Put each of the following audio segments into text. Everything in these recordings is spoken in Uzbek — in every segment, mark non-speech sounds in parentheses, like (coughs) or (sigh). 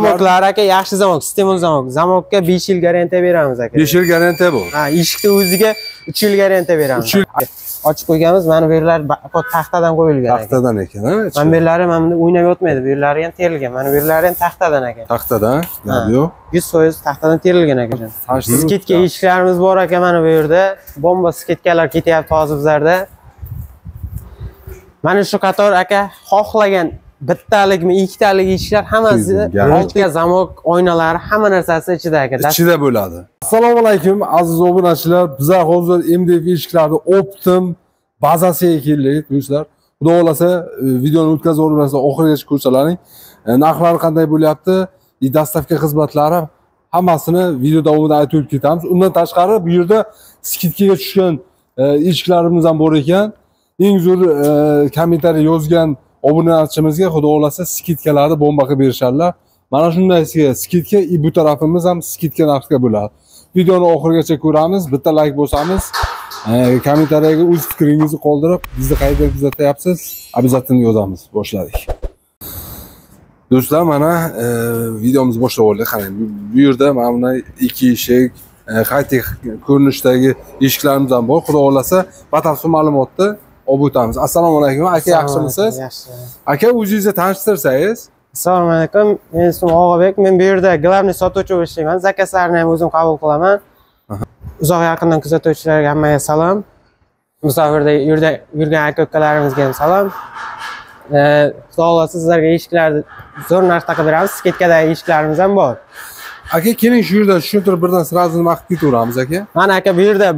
zamoklar aka yaxshi zamok stimul zamok. Zamokka 5 yil garantiya beramiz aka. 5 yil garantiya bu. ha eshikni o'ziga 3 yil garantiya beramiz. Ochib qo'yganmiz mana bu yerlar taxtadan qo'yilgan Taxtadan ekan, mana bu yerlari mana bunda o'ynab yotmaydi bu yerlari ham terilgan. Mana bu yerlari ham taxtadan aka. Taxtadan, yo'q. 100% taxtadan terilgan aka. Tanishtirib sketka eshiklarimiz bor aka mana bu yerda bomba sketkalar ketyapti hozir bizlarda. Mana shu qator aka xohlagan bittalikmi ikkitalik eshiklar hammasi oltiga zamok oynalari hamma narsasi ichida aka ichida bo'ladi. Assalomu alaykum aziz obunachilar. Bizlar hozir MDF eshiklarni optim bazasiga keldik do'stlar. Xudo xolasa e, videoni o'tkazib yubormasa oxirigacha ko'rsalaring. E, Narxlari qanday bo'lyapti? и Dastavka xizmatlari hammasini video davomida aytib o'tib ketamiz. Undan tashqari bu yerda skidkaga tushgan e, eshiklarimiz ham bor ekan. Eng zo'r e, kommentariy yozgan obunachimizga xudo xolasa skidkalarni bomba qilib berishadilar. Mana shunday skidka и bu tarafimiz ham skidka narxga bo'ladi. Videoni oxirigacha ko'ramiz. Bitta like bo'lsamiz e, kommentariyaga o'z fikringizni qoldirib, bizni qayerdan kuzatyapsiz? Обязательно yozamiz. Boshladik. Do'stlar, mana videomizni videomiz boshlab oldik. Qarang, bu- yerda mana bunday ikki eshik, e, ko'rinishdagi eshiklarimiz ham bor. Xudo xolasa, batafsil ma'lumotni olib o'tamiz. Assalomu alaykum. Aka, yaxshimisiz? yaxshi Aka, o'zingizni tanishtirsangiz? assalomu alaykum men ismim og'abek men bu yerda главный sotuvchi bo'lib ishlayman zakazlarni ham o'zim qabul qilaman uzoq yaqindan kuzatuvchilarga hammaga salom musofirda yurda yurgan aka ukalarimizga ham salom xudo xohlasa sizlarga eshiklarni zo'r narxda qilib beramiz sketkadagi eshiklarimiz ham bor Aka, keling shu yerda tushuntirib birdan sразу nima qilib ketaveramiz aka. mana aka bu yerda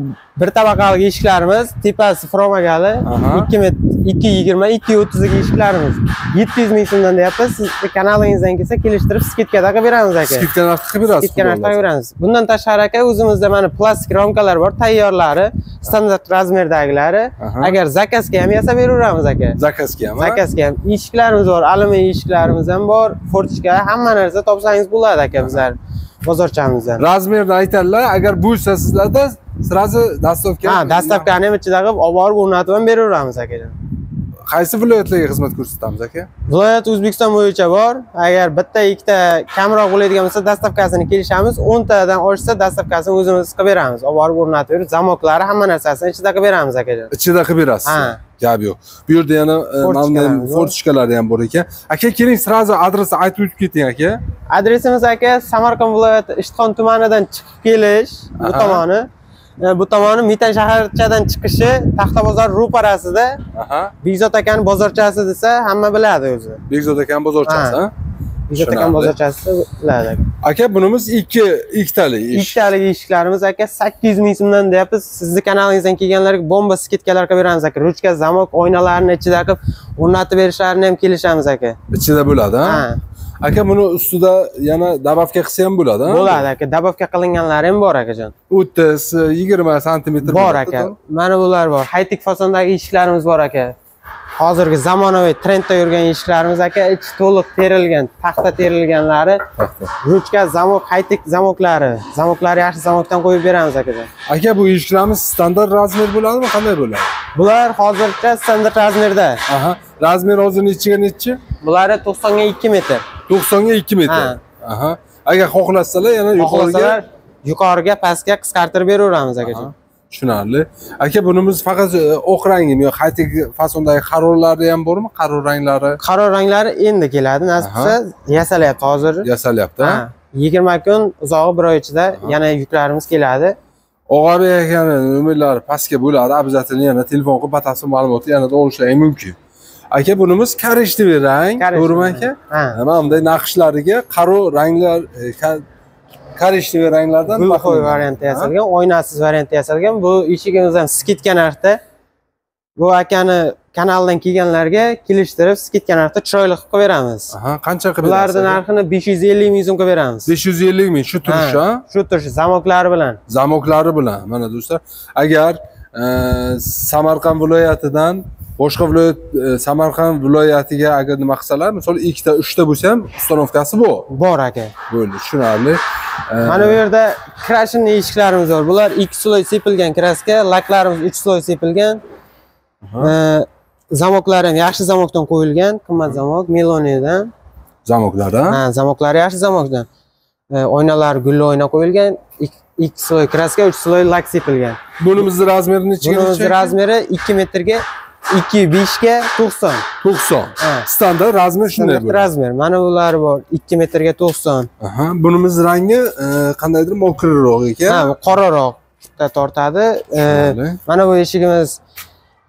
bir tabaqali eshiklarimiz tepasi xromagali Aha. ikki metr ikki yigirma ikki o'ttizlik eshiklarimiz yetti yuz ming so'mdan deyapmiz sizni kanalingizdan kelsa kelishtirib skidkada qilib beramiz aka Skidka narxi qilib berasiz. skidka narxda xolasa. beramiz bundan tashqari aka o'zimizda mana plastik romkalar bor tayyorlari standart razmerdagilari agar zakazga ham yasab beraveramiz aka Zakazga ham. ha? zakazga ham eshiklarimiz bor alyumin eshiklarimiz ham bor fortichka hamma narsa topsangiz bo'ladi aka bizlar bozorchamizdan razmerni aytadilar agar bo'lsa sizlarda sразу dastavka ha dastavkani ham ichida qilib olib borib o'rnatib ham beraveramiz akajon qaysi viloyatlarga xizmat ko'rsatamiz aka? Viloyat o'zbekiston bo'yicha bor. Agar bitta ikkita kamroq bo'ladigan bo'lsa dastavkasini kelishamiz. O'ntadan oshsa dastavkasini o'zimiz qilib beramiz. Olib borib o'rnatib berib zamoklari hamma narsasini ichida qilib beramiz akajon ichida qilib berasiz. Ha. gap yo'q. Bu yerda yana e, fortichkalari ham bor ekan aka keling sразу adresni aytib o'tib keting aka. Adresimiz aka samarqand viloyati ishtixon tumanidan chiqib kelish bu tomoni bu tomoni mitan shaharchadan chiqishi taxta bozor ro'parasida bekzod akani bozorchasi desa hamma biladi o'zi. Bekzod akani bozorchasi Ha. ha bekzod akani bozorchasi biladi aka. Bunimiz ikki ikkitali ish. Ikkitalik eshiklarimiz aka sakkiz yuz ming so'mdan deyapmiz. Sizni kanalingizdan kelganlarga bomba skidkalar qilib beramiz aka. Ruchka zamok oynalarni ichida qilib o'rnatib berishlarini ham kelishamiz aka. Ichida bo'ladi ha aka buni ustida yana dabavka qilsa ham bo'ladi bo'ladi aka. Dabavka qilinganlari ham bor akajon. O'ttiz yigirma santimetr bor aka. Mana bular bor. Haytek fasondagi eshiklarimiz bor aka. Hozirgi zamonaviy trendda yurgan eshiklarimiz aka ichi to'liq terilgan taxta terilganlari. Ruchka zamok haytek zamoklari. Zamoklari yaxshi zamokdan qo'yib beramiz akajon. Aka bu eshiklarimiz standart razmer bo'ladimi qanday bo'ladi? Bular hozircha standart razmerda. Aha razmer hozir nechiga nechi? Bulari to'qsonga ikki metr to'qsonga ikki metr Ha. aha. Agar xohlasalar yana yuqoriga yuqoriga pastga qisqartirib beraveramiz akajon tushunarli. Aka bunimiz faqat e, oq rangimi yo haytek fasondagi qarorlari ham bormi? Qaror ranglari? Qaro ranglari endi keladi. Nasib qilsa yasalyapti hozir. Yasalyapti yigirma kun uzog'i bir oy ichida yana yuklarimiz keladi. Og'abek akani nomerlari pastga bo'ladi. Обязательно yana telefon qilib batafsil ma'lumotni yanada olishlari mumkin aka bunimiz korishniy rang to'g'rimi aka? mana bunday naqshlariga qaro ranglar e, korishniy ranglardan gulxo'y variantda yasalgan oynasiz variantda yasalgan. Bu eshigimiz ham skidka narxda bu akani kanaldan kelganlarga kelishtirib skidka narxda chiroyli qilib qo'yib beramiz Aha, qancha qilib bularni narxini besh yuz ellik ming so'm qilib beramiz 550 ming shu turishi ha? shu turishi zamoklari bilan. Zamoklari bilan mana do'stlar. Agar e, samarqand viloyatidan boshqa viloyat e, samarqand viloyatiga agar nima qilsalar misol ikkita uchta bo'lsa ham ustanovkasi bor bor aka bo'ldi tushunarli E, mana bu yerda krashinli eshiklarimiz bor bular ikki sloy sepilgan kraska laklarimiz uch sloy sepilgan. E, zamoklar ham yaxshi zamokdan qo'yilgan qimmat zamok meloniyadan Zamoklar, ha? Zamoklari yaxshi zamokdan. Oynalar gulli oyna qo'yilgan. Ik- Ikki sloy kraska, uch sloy lak sepilgan. Bunimizni razmeri necha? razmeri 2 metrga 2.5 ga 90. 90. Ha. Standart razmer shunday Standart razmer. Mana bular bor 2 metrga 90. Aha, bunimiz rangi e, qandaydir mokriroq ekan. Ha, bu qoraroqda tortadi. E. Mana bu eshigimiz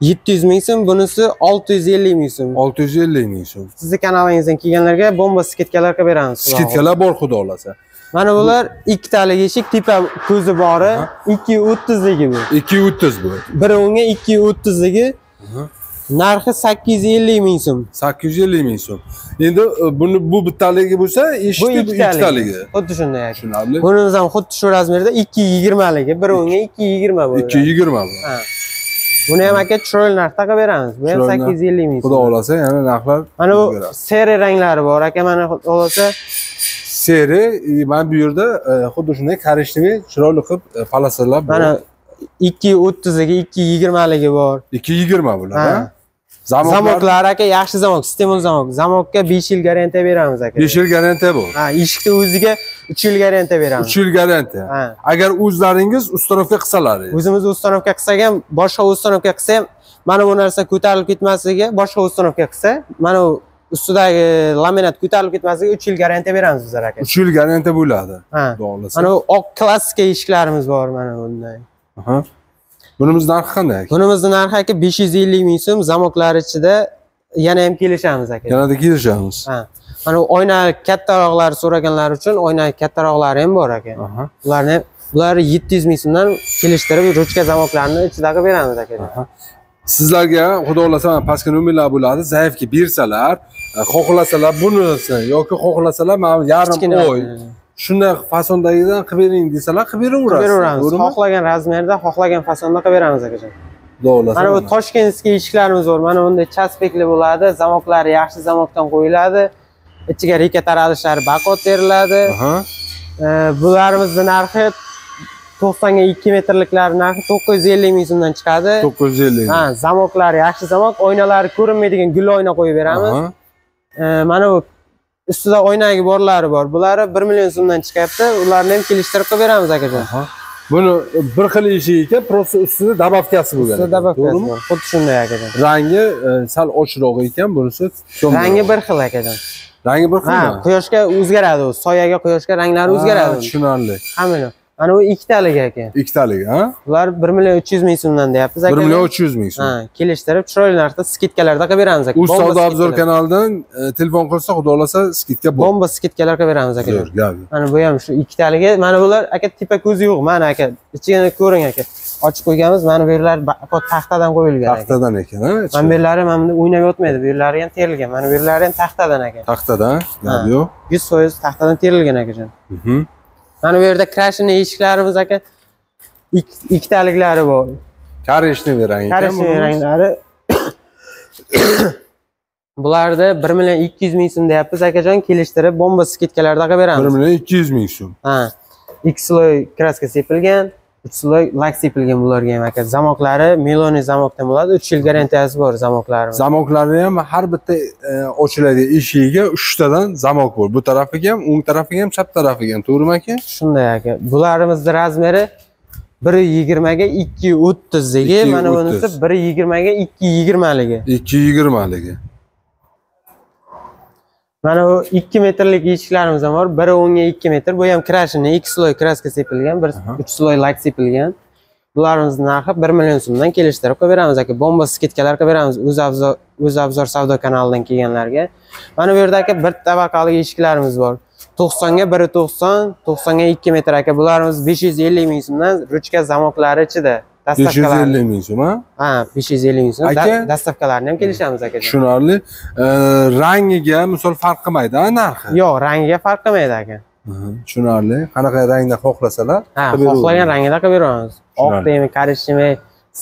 700 ming so'm, bunisi 650 ming so'm. 650 ming so'm. Sizni kanalingizdan kelganlarga bomba skidkalar qilib beramiz. xohlasa. Skidkalar bor xudo xolasa. Mana bular ikkitalik eshik, tepa ko'zi bori 230 ligi bu. 230 bu. Biri unga 230 ligi. Aha. Narxi 850 ming so'm. 850 ming so'm. Endi e, buni bu bittaligi bo'lsa, eshikni bu ikkitaligi. Xuddi shunday. Tushunarli. Bunimiz ham xuddi shu razmerda 220 ligi, biri unga 220 bo'ladi. 220 bu. Ha. Buni ham aka chiroyli narxda qilib beramiz. Bu ham Chiroyli narx. 850 ming Xudo so'm. xolasa yana narxlar Mana bu seri ranglari bor aka, mana xudo xolasa seri e, mana bu yerda e, xuddi shunday korishniy chiroyli qilib palasalar mana 230 ligi, 220 ligi bor. 220 bular, Ha. ha? Zamoklar aka yaxshi zamok, stimul zamok. Zamokka 5 yil garantiya beramiz aka. 5 yil garantiya bor. Ha, eshikni o'ziga 3 yil garantiya beramiz. 3 yil garantiya. Ha. Agar o'zlaringiz uстановка qilsalar, O'zimiz uстановка qilsak ham, boshqa uстановка qilsa ham, mana bu narsa ko'tarilib ketmasligi, boshqa uстановка qilsa, mana bu ustidagi laminat ko'tarilib ketmasligi 3 yil garantiya beramiz bizlar aka. 3 yil garantiya bo'ladi. Ha. Mana bu oq klassika eshiklarimiz bor mana bunday. Aha. Bunimiz narxi qanday? Bunimizni narxi aka 550 ming so'm, zamoklar ichida yana ham kelishamiz aka. Yanada kelishamiz. Ha. Mana oyna kattaroqlar so'raganlar uchun oyna kattaroqlari ham bor aka. Aha. Ularni bular 700 ming so'mdan kelishtirib, ruchka zamoklarni ichida qilib beramiz aka. Aha. Sizlarga xudo xolasa mana pastki nomerlar bo'ladi. Zaifga bersalar, e, xohlasalar bunisi yoki xohlasalar mana yarim oy shunday fasondagidan qilib bering desalar qilib beraverasiz. beraveramiz. Xohlagan razmerda, xohlagan fasonda qilib beramiz akajon. Xudo. Mana bu toshkentskiy eshiklarimiz bor. Mana bunday chaspekli bo'ladi. Zamoklari yaxshi zamokdan qo'yiladi. Ichiga reka taralishlari bakot. E, Bularimizni narxi 90 ga 2 metrliklar narxi 950 ming so'mdan chiqadi. 950. Ha, zamoklari yaxshi zamok, oynalari ko'rinmaydigan gul oyna qo'yib beramiz. Mana bu ustida oynagi borlari bor. Bulari 1 million so'mdan chiqyapti. Ularni ham kelishtirib qilib beramiz akajon. Buni bir xil eshik ekan, просто ustida dabavkasi bo'lgan. Ustida to'g'rimi? bor. Xuddi shunday akajon. Rangi e, sal ochroq ekan, bunisi. Rangi bir xil akajon. rangi bir Ha, xilmi? quyoshga o'zgaradi u. Soyaga, quyoshga ranglari o'zgaradi. Ha, Tushunarli. Hamma. Mana bu ikkitaligi aka. Ikkitaligi, ha? Bular 1 million 300 ming so'mdan deyapmiz 1 aka. million 300 ming so'm. Ha, kelishtirib chiroyli narxda skidkalarda qilib beramiz aka. Bomba savdo obzor kanalidan e, telefon qilsa, xudo xolasa skidka. Bomba skidkalar qilib beramiz aka. Mana bu ham shu ikkitaligi. Mana bular aka tipa ko'zi yo'q. Mana aka. Ichini ko'ring aka. Ochib qo'yganmiz. Mana bu yerlar taxtadan qo'yilgan aka. Taxtadan ekan, ha? Mana bu yerlari mana bunda o'ynab yotmaydi. Bu yerlari ham terilgan. Mana bu yerlari ham taxtadan aka. Taxtadan, yo'q. 100% taxtadan terilgan akajon. Mana bu yerda krashini eshiklarimiz aka ik- ikkitaliklari bor. Korishni berang. Karishni bunimiz. ranglari (coughs) Bularda 1 million 200 ming so'm deyapmiz akajon, kelishtirib bomba skidkalarda qilib 1 beramiz. million 200 ming so'm. Ha. X sloy kraska sepilgan, 3 sloy lak sepilgan bularga ham aka. Zamoklari Miloni zamokdan bo'ladi. 3 yil garantiyasi bor zamoklarimiz. Zamoklari ham har bitta e, ochiladigan eshigiga 3 tadan zamok bor. Bu tarafiga ham, o'ng tarafiga ham, chap tarafiga ham, to'g'rimi aka? Shunday aka. Bularimizni razmeri 1.20 ga 2.30 ligi, mana 2.30. bunisi 1.20 ga 2.20 ligi. 220 ligi. Mana bu 2 metrlik eshiklarimiz ham bor. Biri o'ngga 2 metr. Bu ham krashini X sloy kraska sepilgan, bir 3 sloy lak sepilgan. Bularimizni narxi 1 million so'mdan kelishtirib qo'yib beramiz aka. Bomba skidkalar qilib beramiz o'z obzor o'z obzor savdo kanalidan kelganlarga. Mana bu yerda aka bir tabaqali eshiklarimiz bor. 90 ga 1.90, 90 ga 2 metr aka. Bularimiz 550 ming so'mdan ruchka zamoklari ichida. Dastavkalar. 550 ming so'm, ha? Ha, 550 ming so'm. Aka? Da- Dastavkalarni ham kelishamiz aka. Tushunarli. Rangiga misol farq qilmaydi, ha, narxi? Yo'q, rangiga farq qilmaydi aka. Tushunarli. Qanaqa rangda xohlasalar, Ha, xohlagan rangida qilib beramiz. Oq deymi, korishmi,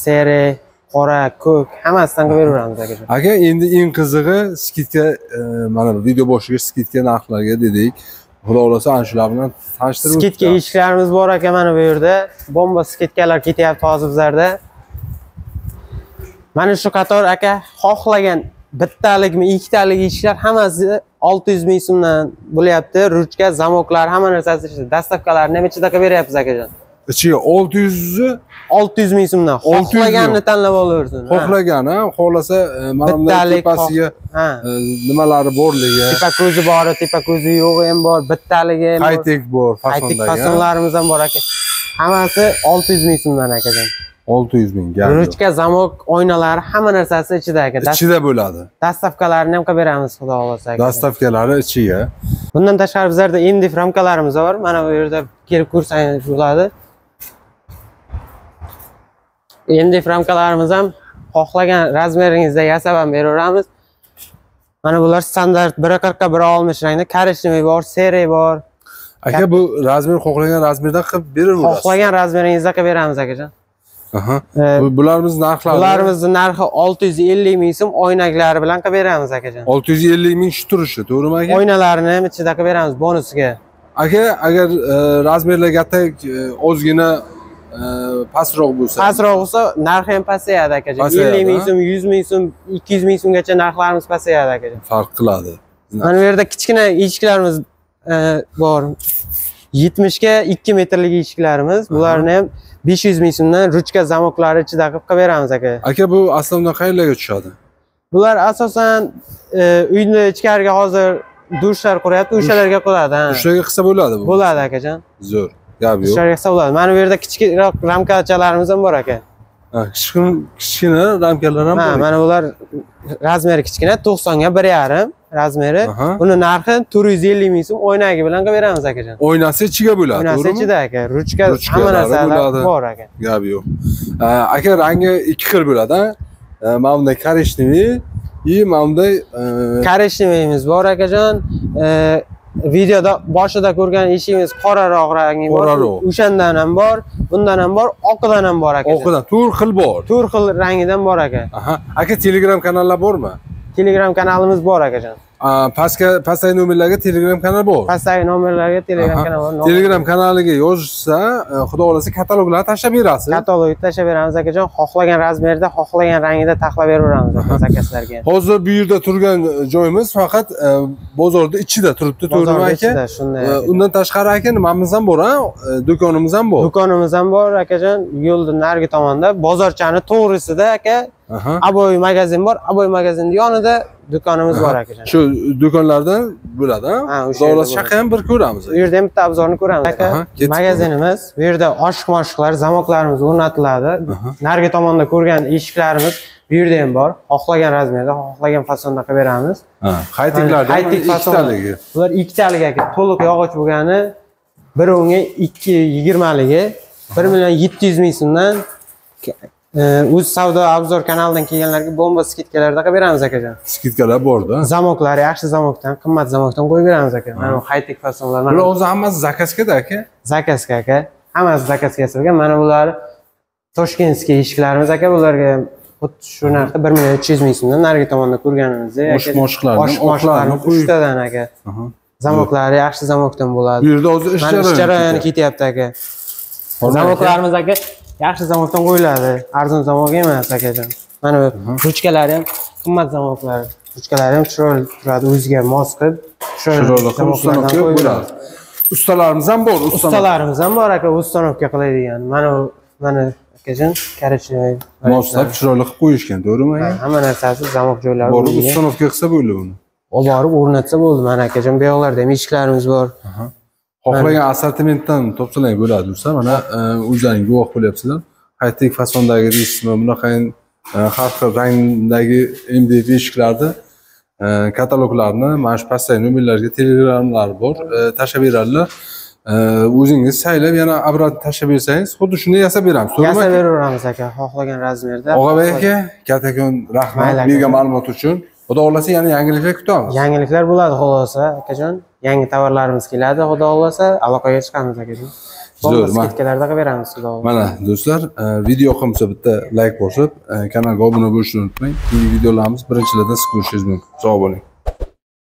seri, qora, ko'k, hammasidan qilib beraveramiz akajon. aka endi eng qizig'i skidka e, mana bu video boshiga skidka narxlarga dedik xudo xohlasa ana shular bilan tanishtirib Skidka o'tamiz. eshiklarimiz bor aka mana bu yerda. Bomba skidkalar ketyapti hozir bizlarda. Mana shu qator aka xohlagan bittalikmi, ikkitalik eshiklar hammasi 600 ming so'mdan bo'lyapti ruchka zamoklar hamma narsasi ishlaydi dastavkalarni ham ichida qilib beryapmiz akajon ichiga olti yuzni 600 ming so'mdan. 600 ming. xohlaganini tanlab olaversin xohlagani xohlasa e, mana bunday tepasiga e, nimalari borligi. Tepa ko'zi bor tepa ko'zi yo'g'i ham bor bittaligi ham haytek bor haytek fasonlarimiz ham bor aka. Hammasi 600 ming so'mdan akajon olti yuz ming ruchka zamok oynalari hamma narsasi ichida aka. Ichida bo'ladi. Dastavkalarni ham qilib beramiz xudo xohlasa aka dastavkalari ichiga. Bundan tashqari bizlarda indif ramkalarimiz bor. Mana bu yerda kelib ko'rsangiz bo'ladi indif ramkalarimiz ham xohlagan razmeringizda yasab ham beraveramiz. Mana bular standart bir qirqqa bir oltmish rangda korishniy bor seri bor. Aka bu razmer xohlagan razmerda qilib beraverasiz xohlagan razmeringizda qilib beramiz akajon. Aha. Bu- bularimiz narxlari bularimizni narxi olti yuz ellik ming so'm oynaklari bilan qilib beramiz akajon. Olti yuz ellik ming shu turishi to'g'rimi aka? Oynalarini ham ichida qilib beramiz bonusiga aka agar e, razmerlar katta e, ozgina pastroq bo'lsa. Pastroq bo'lsa narxi ham pasayadi akajon. Ellik ming so'm yuz ming so'm ikki yuz ming so'mgacha narxlarimiz pasayadi akajon. Farq qiladi. Mana bu yerda kichkina eshiklarimiz e, bor. Yetmishga ikki metrlik eshiklarimiz. Bularni ham besh yuz ming so'mdan ruchka zamoklari ichida qilib qilib beramiz aka. Aka bu aslida qayerlarga tushadi? Bular asosan e, uyni ichkariga hozir dushlar quryapti. O'shalarga quladi ha. ushlarga qilsa bo'ladi bu. Bo'ladi akajon. Zo'r qilsa bo'ladi mana bu yerda kichikroq ramkachalarimiz ham bor Ha, kichkina ramkalar ham ha bor mana bular razmeri kichkina to'qsonga bir yarim razmeri. Buni narxi to'rt yuz ellik ming so'm oynagi bilan qilib beramiz akajon oynasi ichiga bo'ladi oynasi ichida aka ruchka hamma narsalar bor aka gap yo'q Ha, aka rangi ikki xil bo'ladi ha? E, mana bunday korishniy и mana bunday e, korishniymimiz bor akajon E, videoda boshida ko'rgan eshigimiz qoraroq rangi bor Qoraroq. o'shandan ham bor bundan ham bor oqidan ham bor aka oqidan to'rt xil bor. To'rt xil rangidan bor aka. Aha aka telegram kanallar bormi? Telegram kanalimiz bor akajon pastga pastdagi nomerlarga telegram kanal bor. Pastdagi nomerlarga telegram kanal bor. Telegram kanaliga yozishsa e, xudo xohlasa kataloglarni tashlab berasiz. Katalog tashlab beramiz akajon xohlagan razmerda xohlagan rangida taxlab beraveramiz aka zakazlarga hozir bu yerda turgan joyimiz faqat e, bozorni ichida turibdi to'g'rimi aka? shunday E, undan tashqari aka nimamiz ham bor E, do'konimiz ham bor. Do'konimiz ham bor akajon yo'lni narigi tomonda. Bozorchani to'g'risida aka. Aboy magazin bor. Aboy magazinni yonida do'konimiz bor akajon shu do'konlardan bo'ladi Ha, ha o'sha xohlasa chaqa ham bir ko'ramiz. Bu yerda ham bitta obzorni ko'ramiz. Aka magazinimiz bu yerda oshiq moshiqlar zamoklarimiz o'rnatiladi. Narigi tomonda ko'rgan eshiklarimiz bu yerda ham bor. Xohlagan razmerda xohlagan fasonda qilib beramiz. Ha hayteklardan Haytek fason. ikkitaligi bular ikkitalik aka. To'liq yog'och bo'lgani bir o'nga ikki yigirmaligi bir million yetti yuz ming so'mdan o'z savdo obzor kanalidan kelganlarga bomba skidkalarda qilib beramiz akajon. Skidkalar borda. Zamoklar yaxshi zamokdan qimmat zamokdan qo'yib beramiz aka mana bu haytek fasonlar bular o'zi hammasi zakazkada aka. Zakazka aka. Hammasi zakazga yasalgan mana bular toshkentskiy eshiklarimiz aka. Bularga xuddi shu narxda bir million uch yuz ming so'mdan narigi tomonda ko'rganimizdek Oshiq moshiqlardan, oshiq moshiqlarni qo'yib- uchtadan aka. Zamoklari yaxshi zamokdan bu bo'ladi yerda hozir ish jarayoni ketyapti aka. Zamoklarimiz aka yaxshi zamokdan qo'yiladi arzon zamok emas akajon. Mana bu ruchkalari ham qimmat zamoklar ruchkalari ham chiroyli turadi o'ziga mos qilib. Chiroyli ustalarimiz ham bor ustalar. Ustalarimiz ham bor aka ustanovka qiladigan. Mana bu mana akajon короче moslab chiroyli qilib qo'yishgan to'g'rimi? Hamma narsasi zamok joylari borib ustanovka qilsa bo'ldi buni. Olib borib o'rnatsa bo'ldi. Mana akajon bu yoqlarda ham eshiklarimiz bor xohlagan assortimentdan topsalar bo'ladi desa mana e, o'zlaring guvoh bo'lyapsizlar. Haytek fasondagi deysizmi bunaqa e, har xil rangdagi mdf eshiklarni e, kataloglarni mana shu pastdagi nomerlarga telegramlari bor tashlab beradilar o'zingiz saylab yana обратно tashlab bersangiz xuddi shunday yasab beramiz. Yasab beraveramiz aka xohlagan razmerda. Og'abek aka kattakon rahmat bergan ma'lumot uchun xudo xohlasa yana yangiliklar kutamiz yangiliklar bo'ladi xulosa akajon yangi tovarlarimiz keladi xudo xohlasa aloqaga chiqamiz akajon. Zo'r, skidkalarda qilib beramiz xudo xohlasa mana do'stlar e, video yoqimsa bitta layk bosib e, kanalga obuna bo'lishni unutmang. Keyingi videolarimiz birinchilardan siz ko'rishingiz mumkin. Sog' bo'ling